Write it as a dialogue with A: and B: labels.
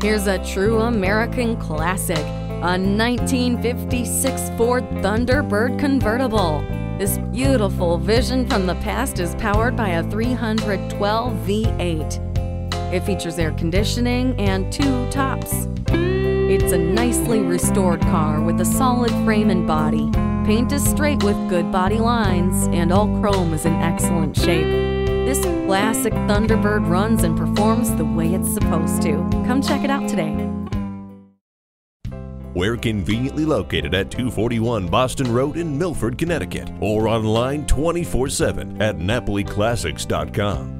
A: Here's a true American classic, a 1956 Ford Thunderbird convertible. This beautiful vision from the past is powered by a 312 V8. It features air conditioning and two tops. It's a nicely restored car with a solid frame and body. Paint is straight with good body lines, and all chrome is in excellent shape. Classic Thunderbird runs and performs the way it's supposed to. Come check it out today.
B: We're conveniently located at 241 Boston Road in Milford, Connecticut, or online 24 7 at NapoliClassics.com.